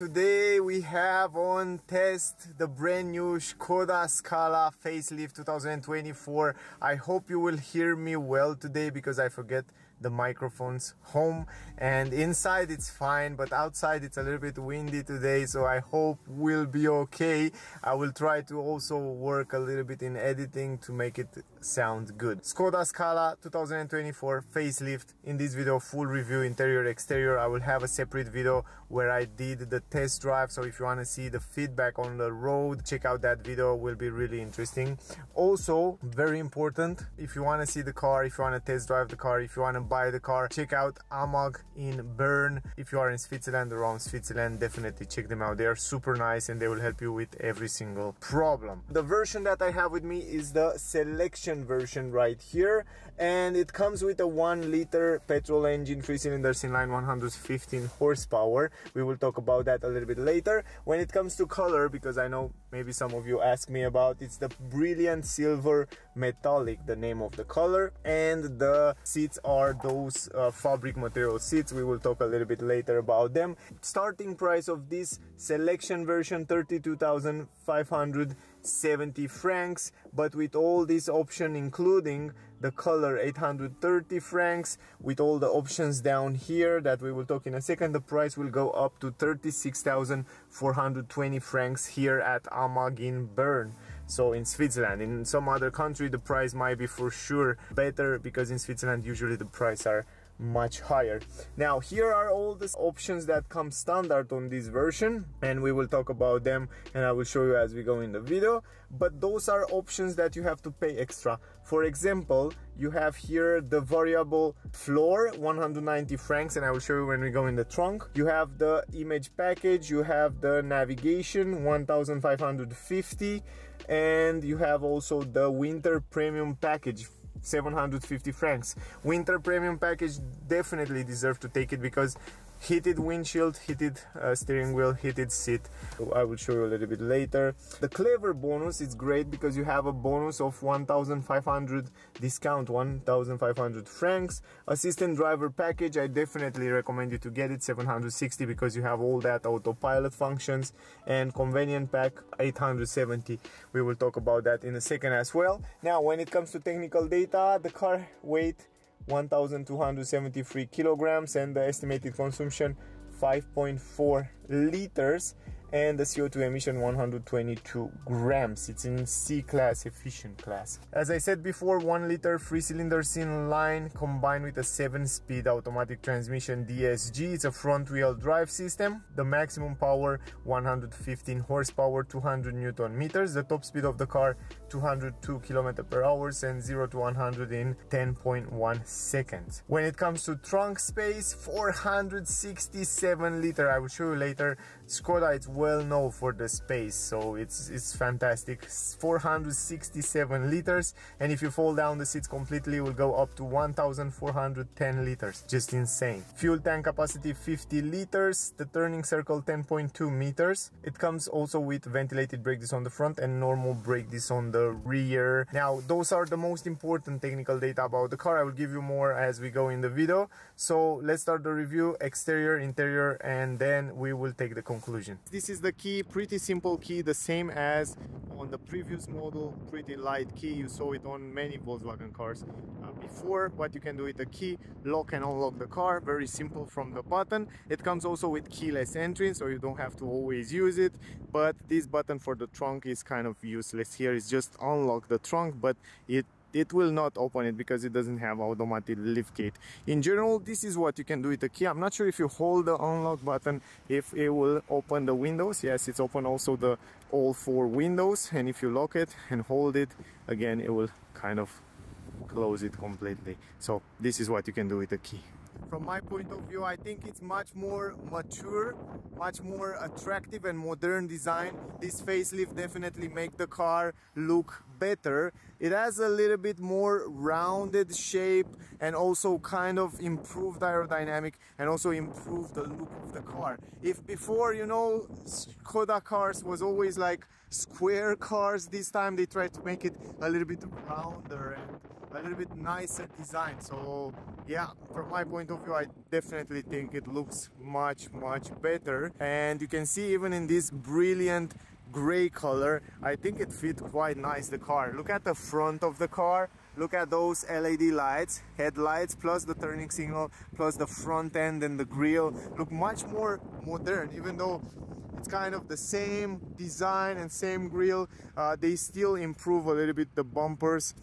Today we have on test the brand new Skoda Scala facelift 2024. I hope you will hear me well today because I forget the microphones home and inside it's fine but outside it's a little bit windy today so I hope we'll be okay I will try to also work a little bit in editing to make it sound good. Skoda Scala 2024 facelift. In this video full review interior exterior. I will have a separate video where I did the test drive. So if you want to see the feedback on the road check out that video. Will be really interesting. Also very important if you want to see the car if you want to test drive the car if you want to buy the car check out Amag in Bern. If you are in Switzerland around Switzerland definitely check them out. They are super nice and they will help you with every single problem. The version that I have with me is the selection version right here. And it comes with a one liter petrol engine three cylinders inline 115 horsepower. We will talk about that a little bit later. When it comes to color because I know maybe some of you ask me about it's the brilliant silver metallic the name of the color. And the seats are those uh, fabric material seats. We will talk a little bit later about them. Starting price of this selection version 32,570 francs but with all these options including the color 830 francs with all the options down here that we will talk in a second the price will go up to 36,420 francs here at Amag in Bern. So in Switzerland. In some other country the price might be for sure better because in Switzerland usually the price are much higher. Now here are all the options that come standard on this version and we will talk about them and I will show you as we go in the video. But those are options that you have to pay extra. For example you have here the variable floor 190 francs and I will show you when we go in the trunk. You have the image package you have the navigation 1550 and you have also the winter premium package 750 francs. Winter premium package definitely deserve to take it because heated windshield, heated uh, steering wheel, heated seat. I will show you a little bit later. The clever bonus is great because you have a bonus of 1500 discount, 1500 francs. Assistant driver package, I definitely recommend you to get it, 760 because you have all that autopilot functions and convenient pack 870. We will talk about that in a second as well. Now, when it comes to technical data, the car weight 1273 kilograms and the estimated consumption 5.4 liters and the CO2 emission 122 grams. It's in C class, efficient class. As I said before, 1 liter 3 cylinders in line combined with a 7 speed automatic transmission DSG. It's a front wheel drive system. The maximum power 115 horsepower, 200 newton meters. The top speed of the car 202 km per hour and 0 to 100 in 10.1 seconds. When it comes to trunk space, 467 liter. I will show you later. Skoda, it's well known for the space so it's it's fantastic. 467 liters and if you fold down the seats completely will go up to 1410 liters just insane. Fuel tank capacity 50 liters the turning circle 10.2 meters. It comes also with ventilated brake disc on the front and normal brake disc on the rear. Now those are the most important technical data about the car. I will give you more as we go in the video. So let's start the review exterior interior and then we will take the conclusion. This is the key pretty simple key the same as on the previous model pretty light key. You saw it on many Volkswagen cars uh, before. What you can do with the key lock and unlock the car very simple from the button. It comes also with keyless entry so you don't have to always use it but this button for the trunk is kind of useless. Here is just unlock the trunk but it it will not open it because it doesn't have automatic lift gate. In general this is what you can do with the key. I'm not sure if you hold the unlock button if it will open the windows. Yes it's open also the all four windows. And if you lock it and hold it again it will kind of close it completely. So this is what you can do with the key from my point of view I think it's much more mature much more attractive and modern design. This facelift definitely make the car look better. It has a little bit more rounded shape and also kind of improved aerodynamic and also improved the look of the car. If before you know Skoda cars was always like square cars this time they tried to make it a little bit rounder and a little bit nicer design. So yeah, from my point of view, I definitely think it looks much, much better. And you can see even in this brilliant gray color, I think it fit quite nice the car. Look at the front of the car. Look at those LED lights, headlights, plus the turning signal, plus the front end and the grille. Look much more modern, even though it's kind of the same design and same grille. Uh, they still improve a little bit the bumpers,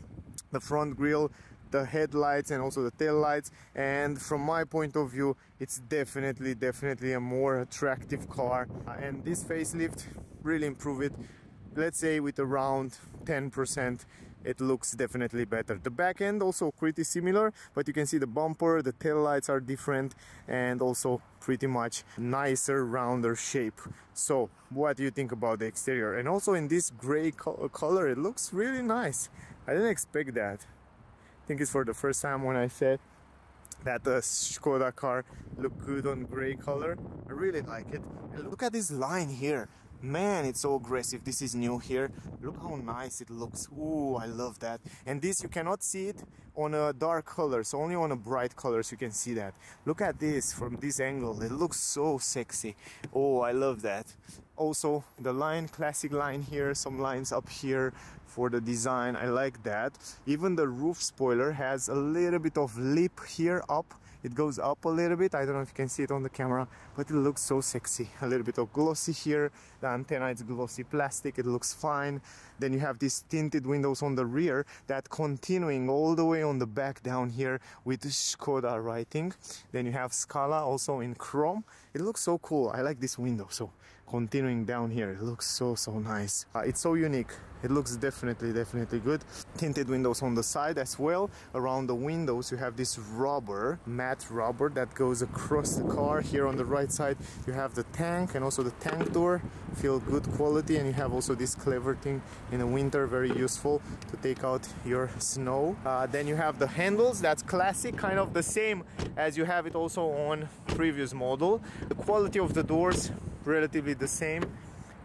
the front grille, the headlights and also the tail lights. And from my point of view it's definitely definitely a more attractive car. And this facelift really improved it let's say with around 10% it looks definitely better. The back end also pretty similar, but you can see the bumper, the tail lights are different and also pretty much nicer, rounder shape. So what do you think about the exterior? And also in this gray co color, it looks really nice. I didn't expect that. I think it's for the first time when I said that the Skoda car look good on gray color. I really like it. And look at this line here man it's so aggressive. This is new here. Look how nice it looks. Ooh, I love that. And this you cannot see it on a dark colors only on a bright colors you can see that. Look at this from this angle. It looks so sexy. Oh I love that. Also the line classic line here some lines up here for the design. I like that. Even the roof spoiler has a little bit of lip here up it goes up a little bit. I don't know if you can see it on the camera but it looks so sexy. A little bit of glossy here. The antenna is glossy plastic. It looks fine. Then you have these tinted windows on the rear that continuing all the way on the back down here with Skoda writing. Then you have Scala also in chrome. It looks so cool. I like this window so continuing down here. It looks so so nice. Uh, it's so unique. It looks definitely definitely good. Tinted windows on the side as well. Around the windows you have this rubber matte rubber that goes across the car. Here on the right side you have the tank and also the tank door. Feel good quality. And you have also this clever thing in the winter very useful to take out your snow. Uh, then you have the handles. That's classic kind of the same as you have it also on previous model. The quality of the doors relatively the same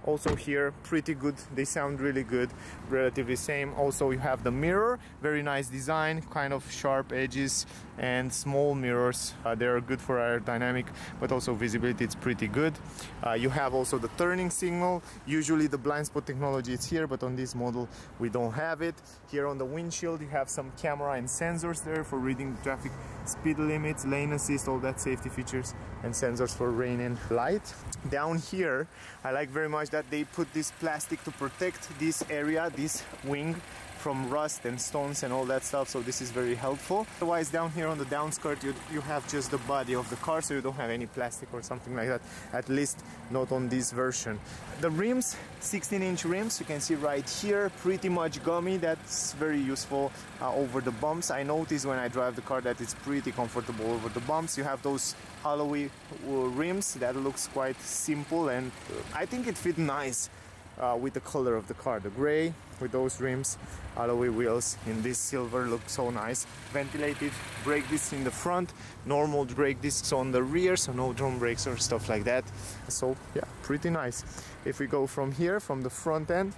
also here pretty good. They sound really good relatively same. Also you have the mirror very nice design kind of sharp edges and small mirrors. Uh, they are good for aerodynamic but also visibility it's pretty good. Uh, you have also the turning signal. Usually the blind spot technology is here but on this model we don't have it. Here on the windshield you have some camera and sensors there for reading the traffic speed limits lane assist all that safety features and sensors for rain and light. Down here I like very much that they put this plastic to protect this area this wing from rust and stones and all that stuff so this is very helpful. Otherwise down here on the downskirt you, you have just the body of the car so you don't have any plastic or something like that at least not on this version. The rims 16 inch rims you can see right here pretty much gummy. That's very useful uh, over the bumps. I notice when I drive the car that it's pretty comfortable over the bumps. You have those alloy uh, rims that looks quite simple and I think it fit nice uh, with the color of the car. The gray with those rims, alloy wheels in this silver look so nice. Ventilated brake discs in the front, normal brake discs on the rear, so no drum brakes or stuff like that. So yeah, pretty nice. If we go from here, from the front end,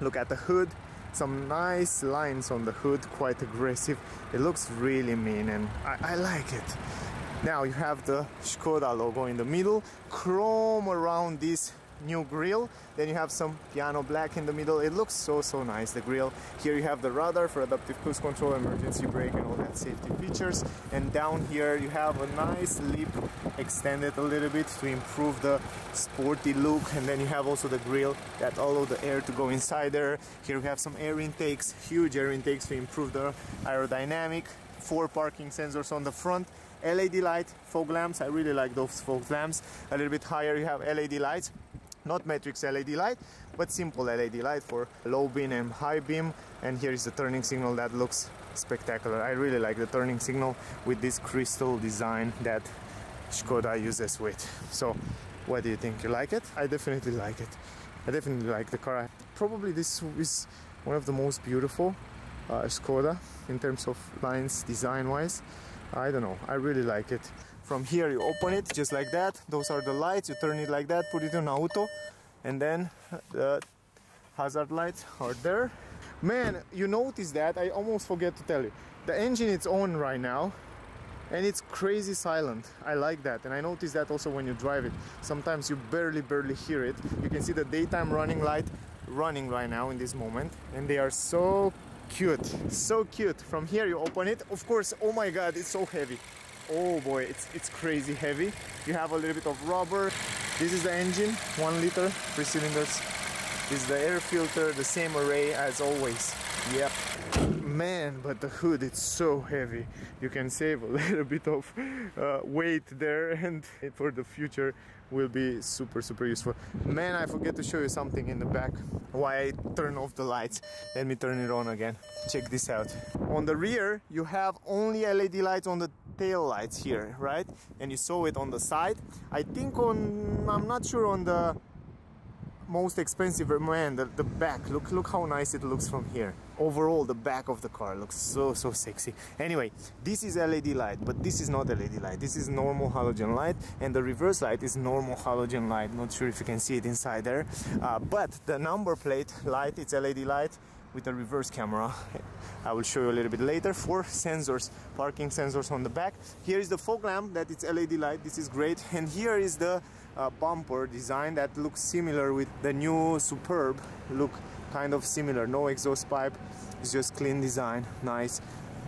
look at the hood, some nice lines on the hood, quite aggressive. It looks really mean and I, I like it. Now you have the Skoda logo in the middle, chrome around this new grill then you have some piano black in the middle. It looks so so nice the grill. Here you have the radar for adaptive cruise control emergency brake and all that safety features. And down here you have a nice lip extended a little bit to improve the sporty look. And then you have also the grill that allow the air to go inside there. Here we have some air intakes huge air intakes to improve the aerodynamic. Four parking sensors on the front. LED light fog lamps. I really like those fog lamps. A little bit higher you have LED lights not matrix LED light but simple LED light for low beam and high beam. And here is the turning signal that looks spectacular. I really like the turning signal with this crystal design that Skoda uses with. So what do you think? You like it? I definitely like it. I definitely like the car. Probably this is one of the most beautiful uh, Skoda in terms of lines design wise I don't know. I really like it from here you open it just like that. Those are the lights. You turn it like that put it on auto and then the hazard lights are there. Man you notice that? I almost forget to tell you. The engine is on right now and it's crazy silent. I like that and I notice that also when you drive it. Sometimes you barely barely hear it. You can see the daytime running light running right now in this moment and they are so cute so cute. From here you open it. Of course oh my god it's so heavy oh boy it's it's crazy heavy. You have a little bit of rubber. This is the engine one liter three cylinders. This is the air filter the same array as always. Yep. Man but the hood it's so heavy. You can save a little bit of uh, weight there and for the future will be super super useful. Man I forget to show you something in the back. Why I turn off the lights. Let me turn it on again. Check this out. On the rear you have only LED lights on the tail lights here right? And you saw it on the side. I think on I'm not sure on the most expensive man the, the back look look how nice it looks from here. Overall the back of the car looks so so sexy. Anyway this is led light but this is not led light. This is normal halogen light and the reverse light is normal halogen light. Not sure if you can see it inside there. Uh, but the number plate light it's led light with a reverse camera. I will show you a little bit later. Four sensors parking sensors on the back. Here is the fog lamp that it's LED light. This is great. And here is the uh, bumper design that looks similar with the new Superb look kind of similar. No exhaust pipe. It's just clean design. Nice.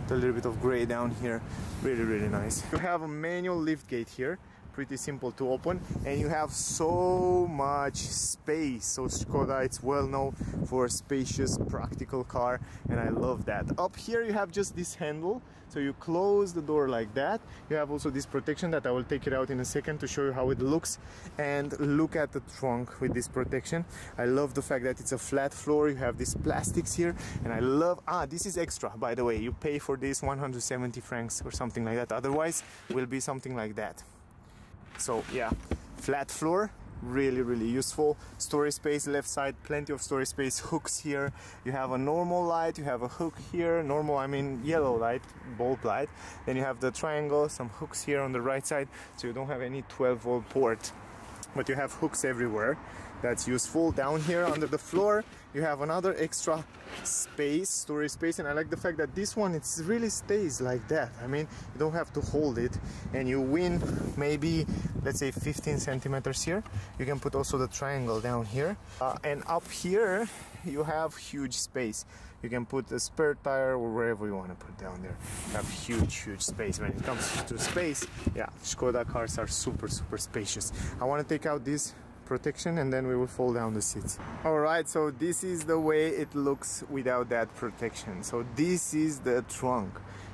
A little bit of gray down here. Really really nice. You have a manual lift gate here pretty simple to open and you have so much space. So Skoda it's well known for a spacious practical car and I love that. Up here you have just this handle. So you close the door like that. You have also this protection that I will take it out in a second to show you how it looks. And look at the trunk with this protection. I love the fact that it's a flat floor. You have these plastics here and I love ah this is extra by the way. You pay for this 170 francs or something like that. Otherwise will be something like that so yeah. Flat floor really really useful. Storage space left side plenty of storage space hooks here. You have a normal light you have a hook here. Normal I mean yellow light bulb light. Then you have the triangle some hooks here on the right side so you don't have any 12 volt port. But you have hooks everywhere. That's useful. Down here under the floor you have another extra space storage space and I like the fact that this one it really stays like that. I mean you don't have to hold it and you win maybe let's say 15 centimeters here. You can put also the triangle down here. Uh, and up here you have huge space. You can put a spare tire or wherever you want to put down there. You have huge huge space. When it comes to space yeah Skoda cars are super super spacious. I want to take out this protection and then we will fold down the seats. All right so this is the way it looks without that protection. So this is the trunk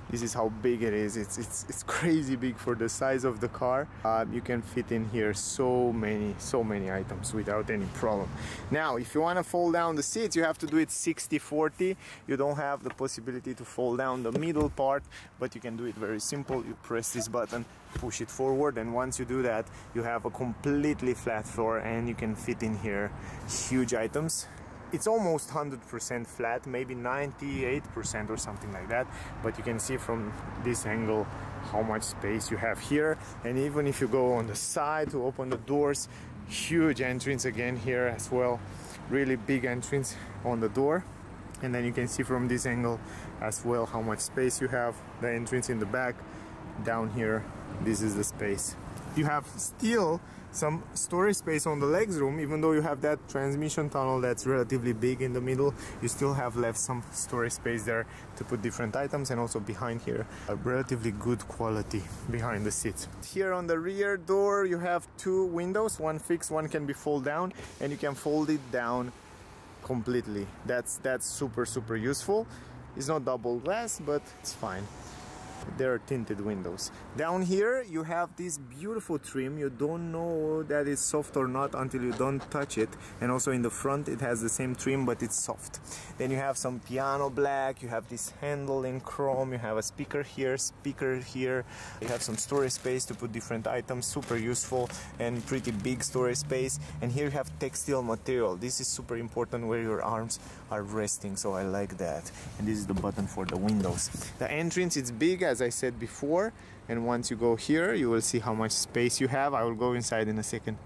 this is how big it is. It's it's, it's crazy big for the size of the car. Uh, you can fit in here so many so many items without any problem. Now if you want to fold down the seats you have to do it 60 40 you don't have the possibility to fold down the middle part but you can do it very simple. You press this button push it forward and once you do that you have a completely flat floor and you can fit in here huge items it's almost 100% flat maybe 98% or something like that. But you can see from this angle how much space you have here. And even if you go on the side to open the doors huge entrance again here as well. Really big entrance on the door. And then you can see from this angle as well how much space you have. The entrance in the back down here this is the space you have still some storage space on the legs room even though you have that transmission tunnel that's relatively big in the middle you still have left some storage space there to put different items and also behind here a relatively good quality behind the seats. Here on the rear door you have two windows one fixed one can be fold down and you can fold it down completely. That's that's super super useful. It's not double glass but it's fine there are tinted windows. Down here you have this beautiful trim. You don't know that it's soft or not until you don't touch it. And also in the front it has the same trim but it's soft. Then you have some piano black, you have this handle in chrome, you have a speaker here, speaker here. You have some storage space to put different items, super useful and pretty big storage space. And here you have textile material. This is super important where your arms are resting so I like that. And this is the button for the windows. The entrance is big as I said before and once you go here you will see how much space you have I will go inside in a second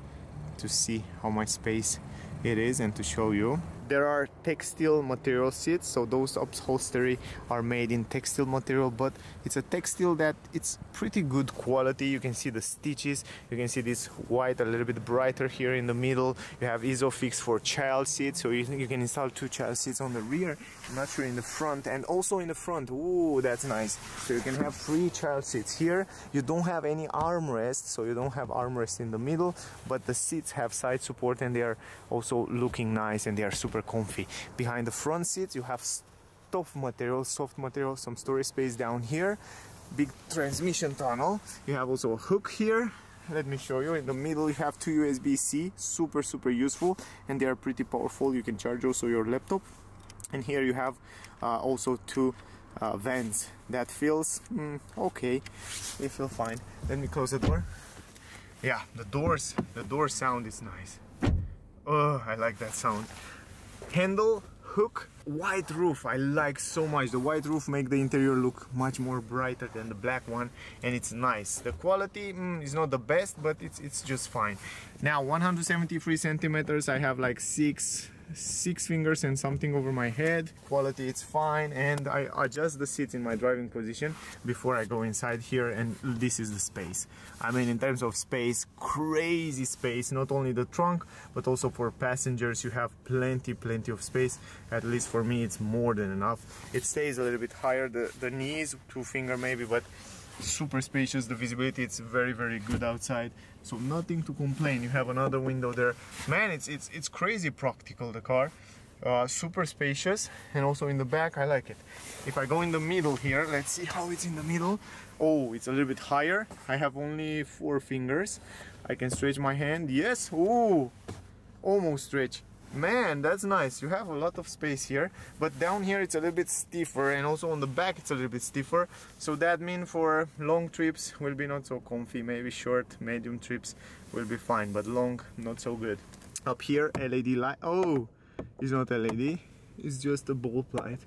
to see how much space it is and to show you there are textile material seats so those upholstery are made in textile material but it's a textile that it's pretty good quality. You can see the stitches. You can see this white a little bit brighter here in the middle. You have isofix for child seats so you, you can install two child seats on the rear I'm not sure in the front and also in the front. Oh that's nice. So you can have three child seats here. You don't have any armrest so you don't have armrest in the middle but the seats have side support and they are also looking nice and they are super comfy. Behind the front seats you have soft material soft material some storage space down here big transmission tunnel. You have also a hook here. Let me show you. In the middle you have two USB-C super super useful and they are pretty powerful. You can charge also your laptop and here you have uh, also two uh, vents that feels mm, okay. They feel fine. Let me close the door. Yeah the doors the door sound is nice. Oh I like that sound. Handle hook white roof. I like so much. The white roof make the interior look much more brighter than the black one and it's nice. The quality mm, is not the best but it's it's just fine. Now 173 centimeters I have like six six fingers and something over my head. Quality it's fine and I adjust the seats in my driving position before I go inside here and this is the space. I mean in terms of space crazy space not only the trunk but also for passengers you have plenty plenty of space. At least for me it's more than enough. It stays a little bit higher the, the knees two finger maybe but super spacious the visibility it's very very good outside. So nothing to complain you have another window there. Man it's it's it's crazy practical the car. Uh, super spacious and also in the back I like it. If I go in the middle here let's see how it's in the middle. Oh it's a little bit higher. I have only four fingers. I can stretch my hand. Yes oh almost stretch Man, that's nice. You have a lot of space here, but down here it's a little bit stiffer and also on the back it's a little bit stiffer. So that means for long trips will be not so comfy. Maybe short, medium trips will be fine, but long, not so good. Up here, LED light. Oh, it's not LED. It's just a bulb light.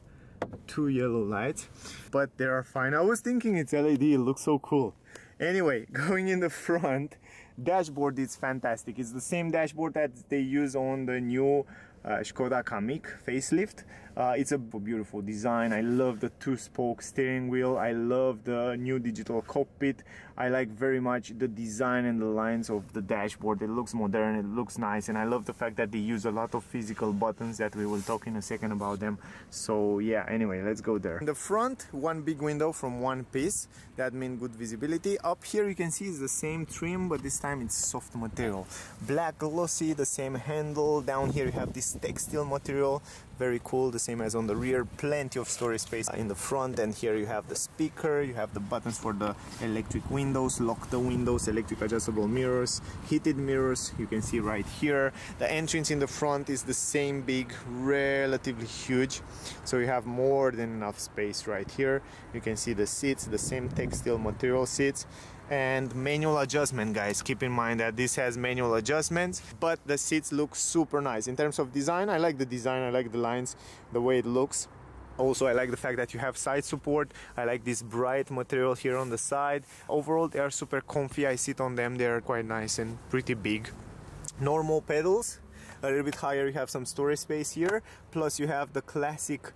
Two yellow lights, but they are fine. I was thinking it's LED. It looks so cool. Anyway, going in the front, dashboard is fantastic. It's the same dashboard that they use on the new uh, Skoda Kamiq facelift. Uh, it's a beautiful design. I love the two-spoke steering wheel. I love the new digital cockpit. I like very much the design and the lines of the dashboard. It looks modern, it looks nice, and I love the fact that they use a lot of physical buttons that we will talk in a second about them. So yeah, anyway, let's go there. In the front, one big window from one piece. That means good visibility. Up here you can see it's the same trim, but this time it's soft material. Black glossy, the same handle. Down here you have this textile material very cool the same as on the rear. Plenty of storage space in the front and here you have the speaker you have the buttons for the electric windows lock the windows electric adjustable mirrors heated mirrors you can see right here. The entrance in the front is the same big relatively huge so you have more than enough space right here. You can see the seats the same textile material seats and manual adjustment guys. Keep in mind that this has manual adjustments but the seats look super nice. In terms of design I like the design I like the lines the way it looks. Also I like the fact that you have side support. I like this bright material here on the side. Overall they are super comfy. I sit on them. They're quite nice and pretty big. Normal pedals a little bit higher. You have some storage space here. Plus you have the classic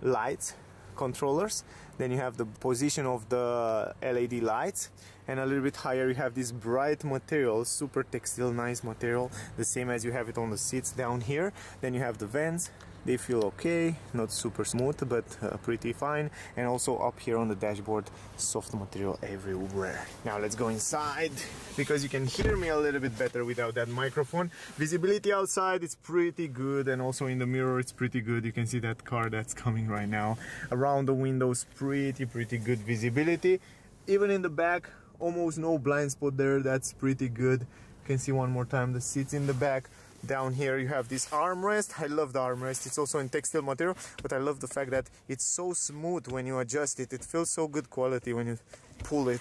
lights controllers then you have the position of the LED lights and a little bit higher you have this bright material super textile nice material the same as you have it on the seats down here. Then you have the vents they feel okay not super smooth but uh, pretty fine. And also up here on the dashboard soft material everywhere. Now let's go inside because you can hear me a little bit better without that microphone. Visibility outside is pretty good and also in the mirror it's pretty good. You can see that car that's coming right now. Around the windows pretty pretty good visibility. Even in the back almost no blind spot there. That's pretty good. You can see one more time the seats in the back down here you have this armrest. I love the armrest. It's also in textile material but i love the fact that it's so smooth when you adjust it. It feels so good quality when you pull it.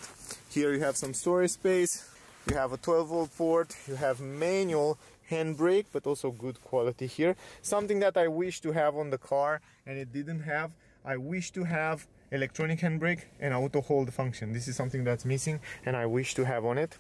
Here you have some storage space. You have a 12 volt port. You have manual handbrake but also good quality here. Something that i wish to have on the car and it didn't have i wish to have electronic handbrake and auto hold function. This is something that's missing and i wish to have on it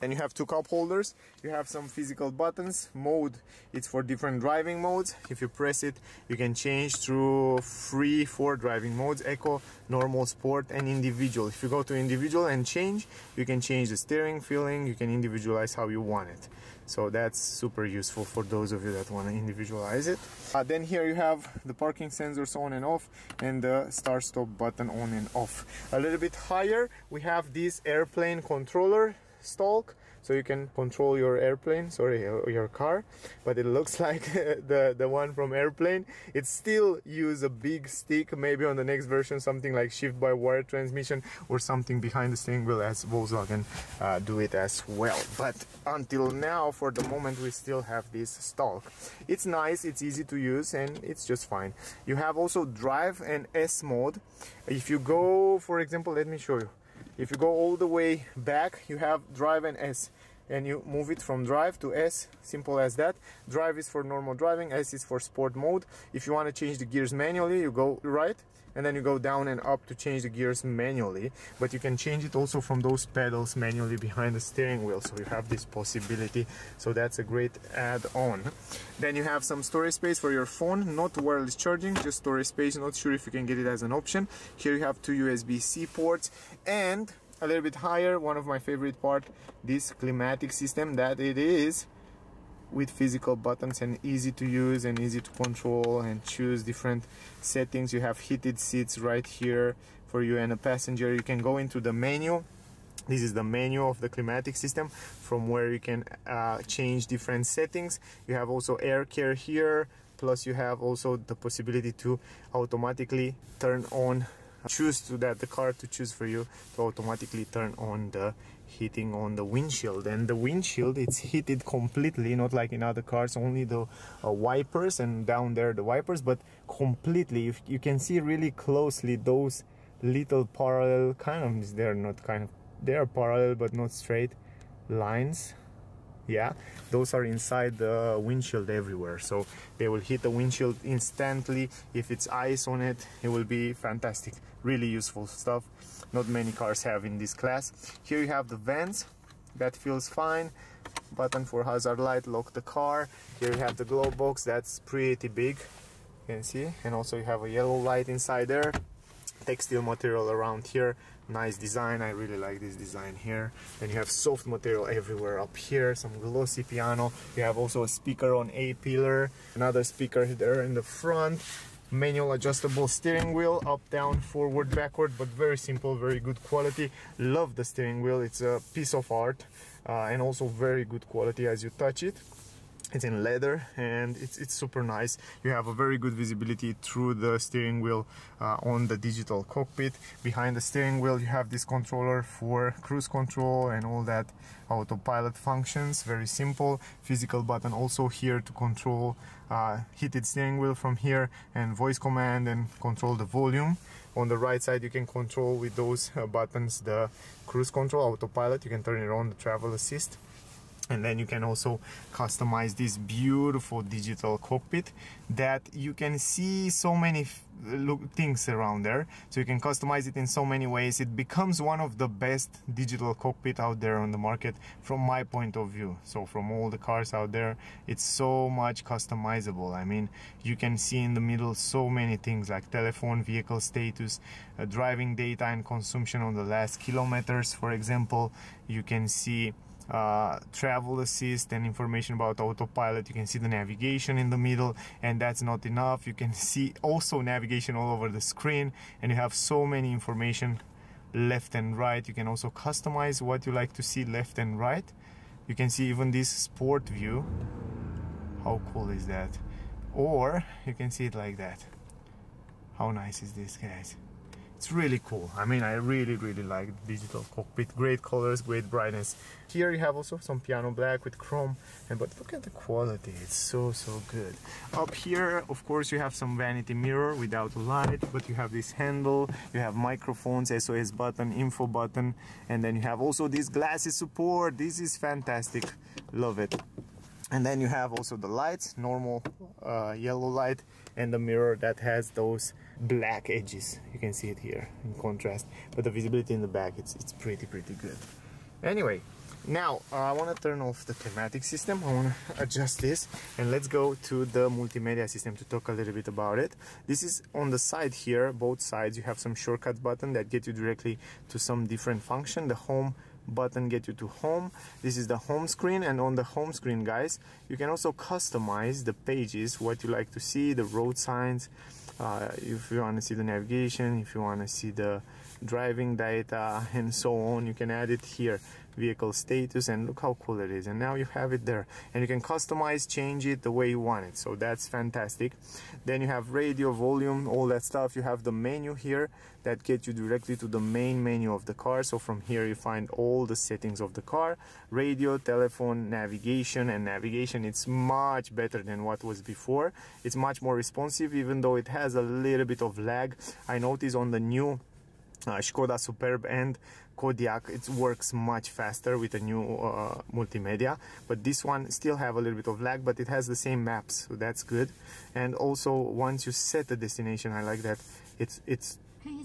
and you have two cup holders. You have some physical buttons mode. It's for different driving modes. If you press it you can change through three four driving modes eco normal sport and individual. If you go to individual and change you can change the steering feeling. You can individualize how you want it. So that's super useful for those of you that want to individualize it. Uh, then here you have the parking sensors on and off and the start stop button on and off. A little bit higher we have this airplane controller stalk so you can control your airplane sorry your car but it looks like the the one from airplane. It still use a big stick maybe on the next version something like shift by wire transmission or something behind the steering wheel as Volkswagen uh, do it as well. But until now for the moment we still have this stalk. It's nice it's easy to use and it's just fine. You have also drive and S mode. If you go for example let me show you if you go all the way back you have drive and S. And you move it from drive to S simple as that. Drive is for normal driving S is for sport mode. If you want to change the gears manually you go right and then you go down and up to change the gears manually but you can change it also from those pedals manually behind the steering wheel so you have this possibility. So that's a great add-on. Then you have some storage space for your phone not wireless charging just storage space. Not sure if you can get it as an option. Here you have two USB-C ports and a little bit higher one of my favorite part this climatic system that it is with physical buttons and easy to use and easy to control and choose different settings. You have heated seats right here for you and a passenger. You can go into the menu. This is the menu of the climatic system from where you can uh, change different settings. You have also air care here plus you have also the possibility to automatically turn on choose to that the car to choose for you to automatically turn on the heating on the windshield. And the windshield it's heated completely not like in other cars only the uh, wipers and down there the wipers but completely. If you can see really closely those little parallel kind of they're not kind of they're parallel but not straight lines yeah? Those are inside the windshield everywhere. So they will hit the windshield instantly. If it's ice on it it will be fantastic. Really useful stuff. Not many cars have in this class. Here you have the vents. That feels fine. Button for hazard light lock the car. Here you have the glove box. That's pretty big. You can see? And also you have a yellow light inside there. Textile material around here nice design. I really like this design here. And you have soft material everywhere up here some glossy piano. You have also a speaker on a pillar another speaker there in the front manual adjustable steering wheel up down forward backward but very simple very good quality. Love the steering wheel. It's a piece of art uh, and also very good quality as you touch it it's in leather and it's, it's super nice. You have a very good visibility through the steering wheel uh, on the digital cockpit. Behind the steering wheel you have this controller for cruise control and all that autopilot functions. Very simple. Physical button also here to control uh, heated steering wheel from here and voice command and control the volume. On the right side you can control with those uh, buttons the cruise control autopilot. You can turn it on the travel assist and then you can also customize this beautiful digital cockpit that you can see so many look things around there. So you can customize it in so many ways. It becomes one of the best digital cockpit out there on the market from my point of view. So from all the cars out there it's so much customizable. I mean you can see in the middle so many things like telephone vehicle status uh, driving data and consumption on the last kilometers for example. You can see uh, travel assist and information about autopilot. You can see the navigation in the middle and that's not enough. You can see also navigation all over the screen and you have so many information left and right. You can also customize what you like to see left and right. You can see even this sport view. How cool is that? Or you can see it like that. How nice is this guys it's really cool. I mean i really really like digital cockpit. Great colors great brightness. Here you have also some piano black with chrome and but look at the quality. It's so so good. Up here of course you have some vanity mirror without light but you have this handle you have microphones sos button info button and then you have also this glasses support. This is fantastic. Love it. And then you have also the lights normal uh, yellow light and the mirror that has those black edges. You can see it here in contrast. But the visibility in the back it's it's pretty pretty good. Anyway now uh, I want to turn off the thematic system. I want to adjust this. And let's go to the multimedia system to talk a little bit about it. This is on the side here both sides. You have some shortcut button that get you directly to some different function. The home button get you to home. This is the home screen. And on the home screen guys you can also customize the pages what you like to see the road signs uh, if you want to see the navigation if you want to see the driving data and so on you can add it here vehicle status and look how cool it is. And now you have it there. And you can customize change it the way you want it. So that's fantastic. Then you have radio volume all that stuff. You have the menu here that gets you directly to the main menu of the car. So from here you find all the settings of the car. Radio telephone navigation. And navigation it's much better than what was before. It's much more responsive even though it has a little bit of lag. I noticed on the new uh, Skoda Superb and Kodiaq it works much faster with a new uh, multimedia. But this one still have a little bit of lag but it has the same maps so that's good. And also once you set the destination I like that it's it's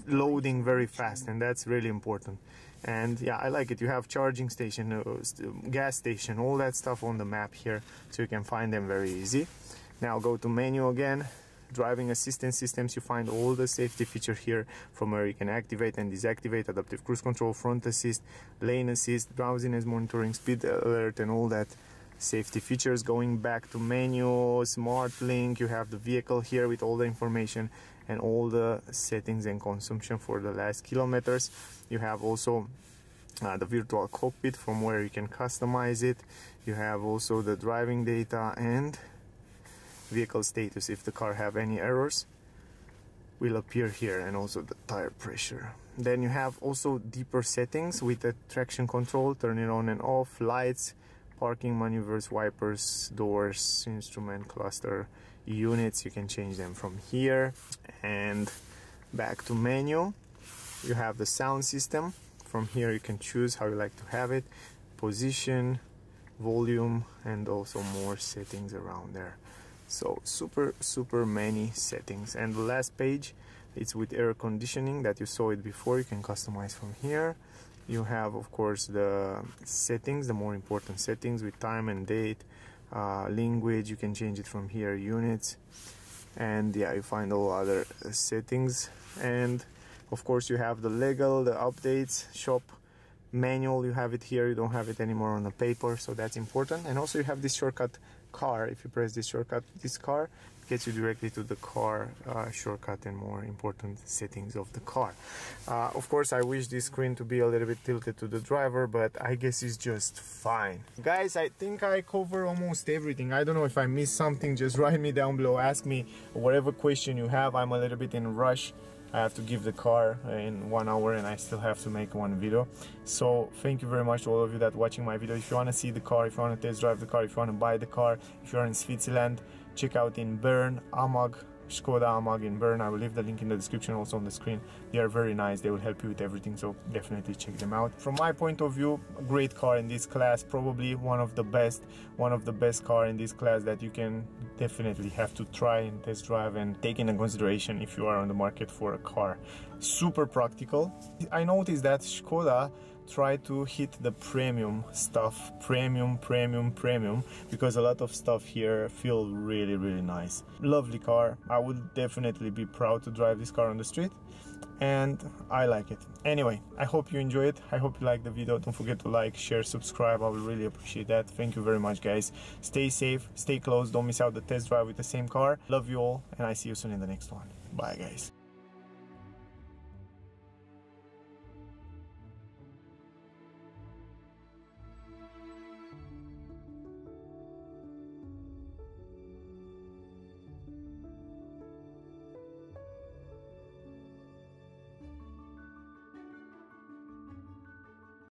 loading very fast and that's really important. And yeah I like it. You have charging station uh, gas station all that stuff on the map here so you can find them very easy. Now go to menu again driving assistance systems you find all the safety feature here. From where you can activate and deactivate adaptive cruise control front assist lane assist drowsiness monitoring speed alert and all that safety features. Going back to menu smart link you have the vehicle here with all the information and all the settings and consumption for the last kilometers. You have also uh, the virtual cockpit from where you can customize it. You have also the driving data and vehicle status if the car have any errors will appear here and also the tire pressure. Then you have also deeper settings with the traction control turn it on and off lights parking maneuvers wipers doors instrument cluster units you can change them from here. And back to menu you have the sound system. From here you can choose how you like to have it position volume and also more settings around there so super super many settings. And the last page it's with air conditioning that you saw it before. You can customize from here. You have of course the settings the more important settings with time and date uh, language. You can change it from here units. And yeah you find all other settings. And of course you have the legal the updates shop manual. You have it here. You don't have it anymore on the paper so that's important. And also you have this shortcut car if you press this shortcut this car gets you directly to the car uh, shortcut and more important settings of the car. Uh, of course I wish this screen to be a little bit tilted to the driver but I guess it's just fine. Guys I think I cover almost everything. I don't know if I missed something just write me down below ask me whatever question you have. I'm a little bit in rush I have to give the car in one hour and I still have to make one video. So thank you very much to all of you that watching my video. If you want to see the car if you want to test drive the car if you want to buy the car if you're in Switzerland check out in Bern Amag Skoda Amag in Bern. I will leave the link in the description also on the screen. They are very nice. They will help you with everything. So definitely check them out. From my point of view, great car in this class. Probably one of the best, one of the best car in this class that you can definitely have to try and test drive and take into consideration if you are on the market for a car. Super practical. I noticed that Skoda try to hit the premium stuff. Premium premium premium because a lot of stuff here feel really really nice. Lovely car. I would definitely be proud to drive this car on the street and i like it. Anyway i hope you enjoy it. I hope you like the video. Don't forget to like share subscribe. I would really appreciate that. Thank you very much guys. Stay safe. Stay close. Don't miss out the test drive with the same car. Love you all and i see you soon in the next one. Bye guys